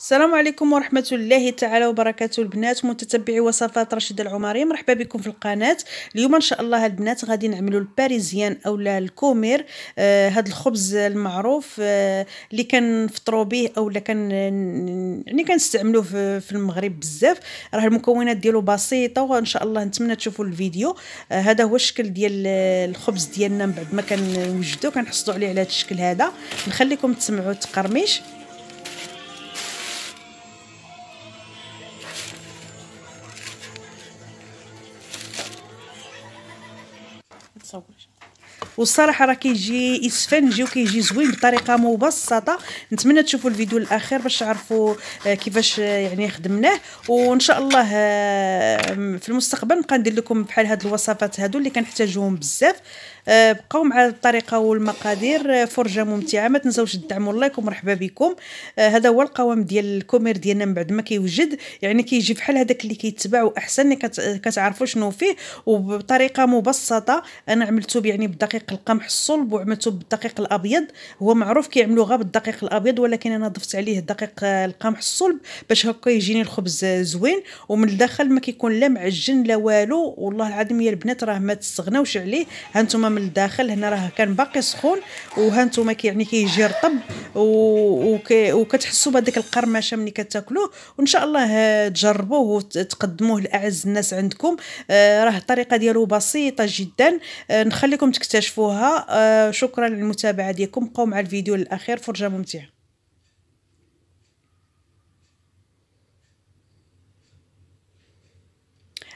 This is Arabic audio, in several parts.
السلام عليكم ورحمة الله تعالى وبركاته. البنات متتبعي وصفات رشيدة العمري مرحبا بكم في القناة. اليوم إن شاء الله البنات غادي نعملوا ال parisienne اولا الكومير آه هذا الخبز المعروف آه اللي كنفطروا به اولا كان يعني كنستعملوه في, في المغرب بزاف. راه المكونات ديالو بسيطة وإن شاء الله نتمنى تشوفوا الفيديو. آه هذا هو الشكل ديال الخبز ديالنا من بعد ما كنوجدو كنحصدوا عليه على هذا الشكل هذا. نخليكم تسمعوا التقرميش والصراحة راه كيجي اسفنجي وكيجي زوين بطريقة مبسطة. نتمنى تشوفوا الفيديو الأخير باش تعرفوا آه، كيفاش آه، يعني خدمناه. وإن شاء الله آه، في المستقبل نبقى ندير لكم بحال هاد الوصفات هادو اللي كنحتاجوهم بزاف. بقاو مع الطريقة والمقادير. آه، فرجة ممتعة. ما تنساوش تدعموا ال like ومرحبا بكم. آه، هذا هو القوام ديال الكومير ديالنا من بعد ما كيوجد. يعني كيجي بحال هذاك اللي كيتباع وأحسن كتعرفوا شنو فيه. وبطريقة مبسطة أنا عملته يعني بالدقيق القمح الصلب وعملته بالدقيق الأبيض. هو معروف كيعملوه غير بالدقيق الأبيض ولكن أنا ضفت عليه الدقيق القمح الصلب باش هكا يجيني الخبز زوين. ومن الداخل ما كيكون لا معجن لا والو. والله العظيم يا البنات راه ما تستغناوش عليه. هانتوما من الداخل. هنا راه كان باقي سخون وها نتوما يعني كيجي رطب وكتحسوا بهذيك القرمشة ملي كتاكلوه. وإن شاء الله تجربوه وتقدموه لأعز الناس عندكم. آه، راه الطريقة ديالو بسيطة جدا. آه، نخليكم تكتشفوها. آه، شكرا للمتابعة ديالكم. بقاو مع الفيديو الأخير فرجة ممتعة.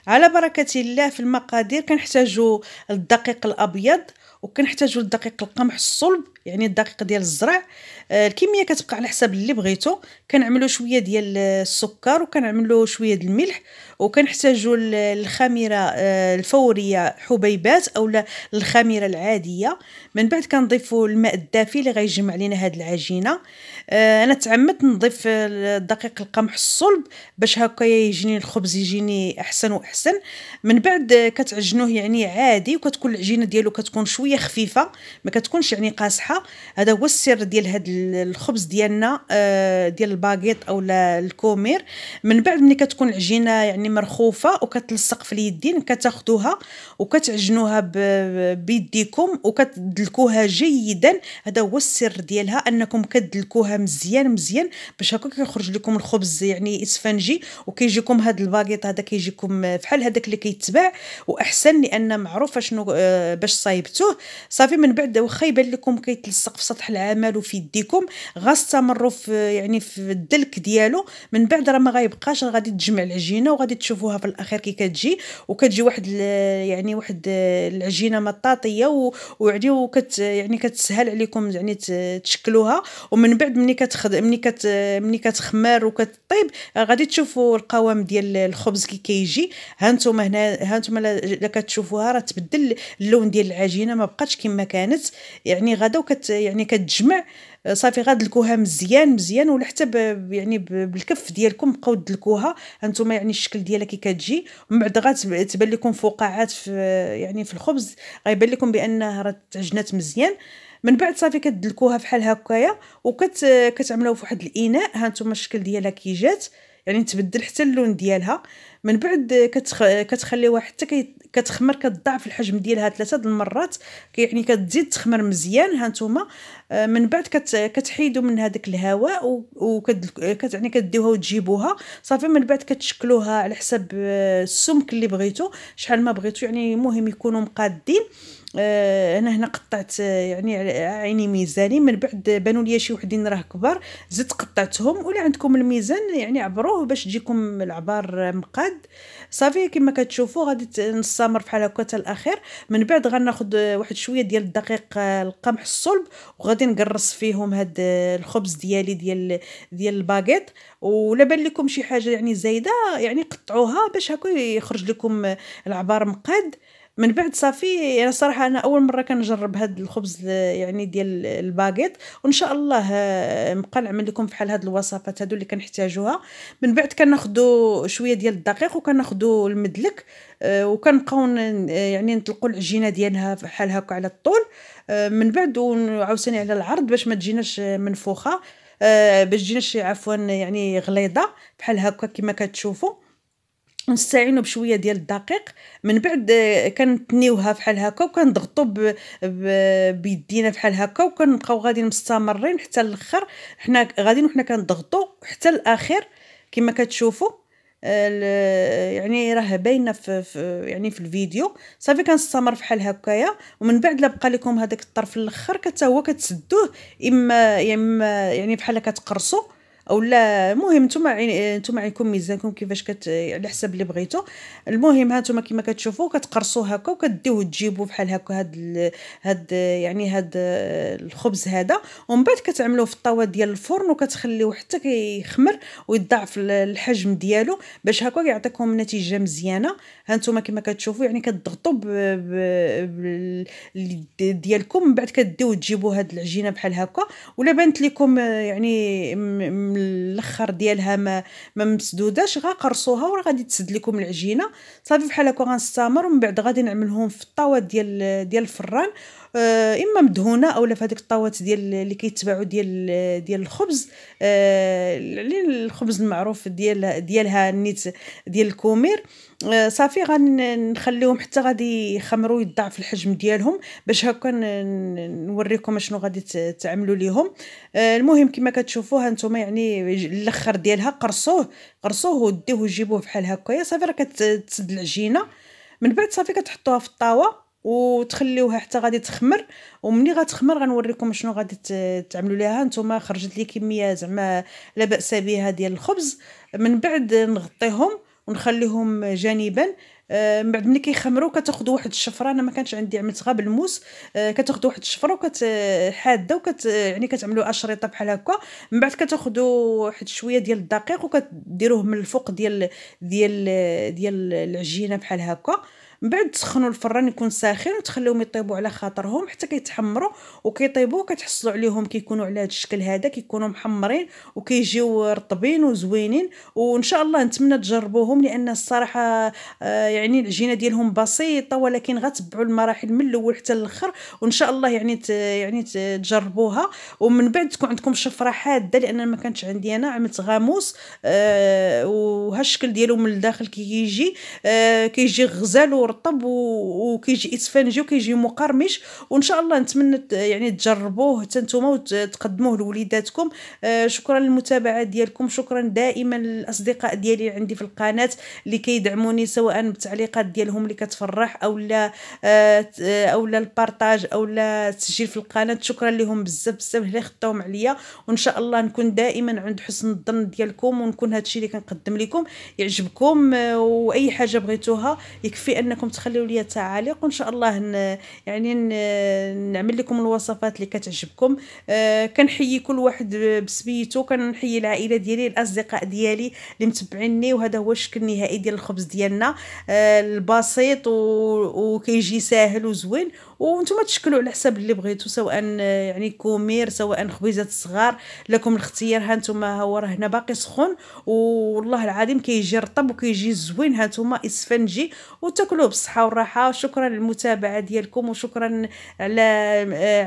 على بركة الله في المقادير كنحتاجو الدقيق الأبيض وكنحتاجو الدقيق القمح الصلب يعني الدقيق ديال الزرع. آه الكمية كتبقى على حساب اللي بغيتو. كنعملو شوية ديال السكر وكنعملو شوية ديال الملح وكنحتاجو الخميرة آه الفورية حبيبات اولا الخميرة العادية. من بعد كنضيفو الماء الدافي اللي غيجمع لينا هاد العجينة. آه أنا تعمدت نضيف دقيق القمح الصلب باش هكا يجيني الخبز يجيني أحسن وأحسن. من بعد كتعجنوه يعني عادي وكتكون العجينة ديالو كتكون شوية خفيفة ما كتكونش يعني قاصحة. هذا هو السر ديال هاد الخبز ديالنا آه ديال الباغيط اولا الكومير. من بعد ملي كتكون العجينة يعني مرخوفة وكتلصق في اليدين كتاخذوها وكتعجنوها بيديكم وكتدلكوها جيدا. هذا هو السر ديالها أنكم كتدلكوها مزيان مزيان باش هكا كيخرج لكم الخبز يعني إسفنجي وكيجيكم هاد الباغيط هذا كيجيكم بحال هذاك اللي كيتباع. وأحسن لأن معروفه شنو آه باش صايبتوه. صافي من بعد واخا يبان لكم كيتلصق في سطح العمل وفي يديكم غاستمروا في يعني في الدلك ديالو. من بعد راه ما غيبقاش غادي تجمع العجينة وغادي تشوفوها في الأخير كي كتجي. وكتجي واحد يعني واحد العجينة مطاطية ويعني وكت يعني كتسهل عليكم يعني تشكلوها. ومن بعد ملي كتخد ملي كت ملي كتخمر وكتطيب غادي تشوفوا القوام ديال الخبز كي كيجي. ها هنا ها نتوما الا كتشوفوها راه تبدل اللون ديال العجينة ما بقاتش كما كانت. يعني غدا وكت يعني كتجمع. صافي غادلكوها مزيان مزيان ولا حتى يعني بالكف ديالكم بقاو دلكوها. هانتوما يعني الشكل ديالها كي كتجي. ومن بعد غتبان لكم فقاعات في يعني في الخبز. غيبان لكم بأنها راه تعجنات مزيان. من بعد صافي كتدلكوها بحال هكايا وكت كتعملوها في واحد الإناء. هانتوما الشكل ديالها كي جات. يعني تبدل حتى اللون ديالها. من بعد كتخ... كتخليوها حتى كي... كتخمر كتضاعف الحجم ديالها ثلاثة المرات يعني كتزيد تخمر مزيان ها نتوما. آه، من بعد كت... كتحيدوا من هذاك الهواء وكت كت... يعني كديوها وتجيبوها صافي من بعد كتشكلوها على حسب آه، السمك اللي بغيتو. شحال ما بغيتو يعني مهم يكونوا مقادين. آه أنا هنا قطعت يعني عيني ميزاني. من بعد بانوا لي شي وحدين راه كبار زدت قطعتهم. ولا عندكم الميزان يعني عبروه باش تجيكم العبار مقاد. صافي كما كتشوفوا غادي نستمر بحال هكا حتى الأخير. من بعد غناخذ واحد شوية ديال الدقيق آه، القمح الصلب وغادي نقرص فيهم هاد آه، الخبز ديالي ديال ديال الباغيط ولا بان لكم شي حاجة يعني زايدة يعني قطعوها باش هكا يخرج لكم العبار مقاد. من بعد صافي أنا صراحة أنا أول مرة كنجرب هذا الخبز يعني ديال الباغيط وإن شاء الله آه، نبقى نعمل لكم بحال هاد الوصفات هادو اللي كنحتاجوها. من بعد كناخذوا شوية ديال الدقيق وكناخذوا المدلك آه، وكنبقاو يعني نطلقوا العجينة ديالها بحال هكا على الطول. آه، من بعد وعاوتاني على العرض باش ما تجيناش منفوخة آه باش تجينا عفوا يعني غليظة بحال هكا كما كتشوفوا نستعينوا بشوية ديال الدقيق. من بعد آه، كنتنيوها بحال هكا وكنضغطوا بيدينا بحال هكا وكنبقاو غاديين مستمرين حتى الآخر حنا غاديين وحنا كنضغطوا حتى الآخر كما كتشوفوا يعني راه باينة في, في يعني في الفيديو. صافي كنستمر بحال هكايا. ومن بعد لا بقى لكم هذاك الطرف الأخر حتى هو كتسدوه اما إما يعني بحال كتقرصوا اولا المهم نتوما نتوما يكون ميزانكم كيفاش كت على حسب اللي بغيتو. المهم ها نتوما كما كتشوفوا كتقرصوا هكا وكديوه تجيبوا بحال هكا هاد هاد يعني هاد الخبز هذا. ومن بعد كتعملوه في الطاوة ديال الفرن وكتخليوه حتى كيخمر ويضاعف الحجم ديالو باش هكا يعطيكم نتيجة مزيانة. ها نتوما كما كتشوفوا يعني كتضغطوا ديالكم. من بعد كديو تجيبوا هاد العجينة بحال هكا. ولا بانت لكم يعني الآخر ديالها ما ما مسدوداش غا قرصوها وراه غادي تسد لكم العجينة. صافي بحال هكا غنستمر ومن بعد غادي نعملهم في الطاوة ديال ديال الفران. إما مدهونة اولا في هذيك الطاوات ديال اللي كيتباعوا ديال ديال الخبز. آه الخبز المعروف ديال ديالها نيت ديال الكومير. آه صافي غنخليهم حتى غادي يخمروا يضاعف الحجم ديالهم باش هكا نوريكم شنو غادي تعملوا ليهم. آه المهم كما كتشوفوا ها نتوما يعني الأخر ديالها قرصوه قرصوه وديوه وجيبوه بحال هكايا. صافي راه كتسد العجينة. من بعد صافي كتحطوها في الطاوة. وتخليوها حتى غادي تخمر. ومني غتخمر غنوريكم شنو غادي تعملوا ليها. نتوما خرجت لي كمية زعما لا بأس بها ديال الخبز. من بعد نغطيهم ونخليهم جانبا. آه من بعد ملي كيخمروا كتاخذوا واحد الشفرة. أنا ما كانش عندي عملت غير بالموس. آه كتاخذوا واحد الشفرة وكت حادة وكت يعني كتعملوا أشرطة بحال هكا. من بعد كتاخذوا واحد شوية ديال الدقيق وكديروه من الفوق ديال ديال ديال العجينة بحال هكا. من بعد تسخنوا الفران يكون ساخن وتخليهم يطيبوا على خاطرهم حتى كيتحمروا وكيطيبوا كتحصلوا عليهم كيكونوا على هذا الشكل هذا كيكونوا محمرين وكيجيو رطبين وزوينين. وإن شاء الله نتمنى تجربوهم لأن الصراحة آه يعني العجينه ديالهم بسيطة ولكن غتبعوا المراحل من الأول حتى الأخر وإن شاء الله يعني يعني تجربوها. ومن بعد تكون عندكم شفرة حادة لأن ما كانتش عندي أنا عملت غاموس آه وها الشكل ديالو من الداخل كيجي آه كيجي غزال مرطب وكيجي اسفنجي وكيجي مقرمش. وإن شاء الله نتمنى يعني تجربوه حتى نتوما وتقدموه لوليداتكم. آه شكرا للمتابعة ديالكم. شكرا دائما للأصدقاء ديالي عندي في القناة اللي كيدعموني سواء بالتعليقات ديالهم اللي كتفرح أو لا آه لا البارطاج أو لا التسجيل في القناة. شكرا لهم بزاف بزاف اللي خداوهم عليا. وإن شاء الله نكون دائما عند حسن الظن ديالكم ونكون هادشي اللي كنقدم لكم. يعجبكم آه وأي حاجة بغيتوها يكفي انكم انكم تخليو لي تعاليق وان شاء الله ن... يعني ن... نعمل لكم الوصفات اللي كتعجبكم. آه كنحيي كل واحد بسميتو كنحيي العائلة ديالي الأصدقاء ديالي اللي متبعيني وهذا هو الشكل النهائي ديال الخبز ديالنا. آه البسيط و... وكيجي ساهل وزوين. وأنتم تشكلوا على حسب اللي بغيتو سواء يعني كومير سواء خبيزات صغار لكم الاختيار. ها نتوما ها هو راه هنا باقي سخون. والله العظيم كيجي رطب وكيجي زوين. ها نتوما اسفنجي. وتاكلوه بالصحة والراحة. شكرا للمتابعة ديالكم وشكرا على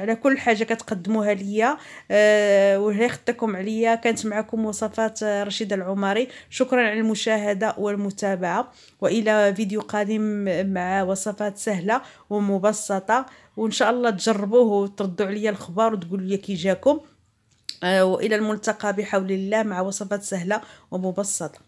على كل حاجة كتقدموها ليا. أه وهي خدتكم عليا. كانت معكم وصفات رشيدة العماري شكرا على المشاهدة والمتابعة. وإلى فيديو قادم مع وصفات سهلة ومبسطة. وإن شاء الله تجربوه وتردوا عليا الخبر وتقولوا لي كي جاكم. أه وإلى الملتقى بحول الله مع وصفات سهلة ومبسطة.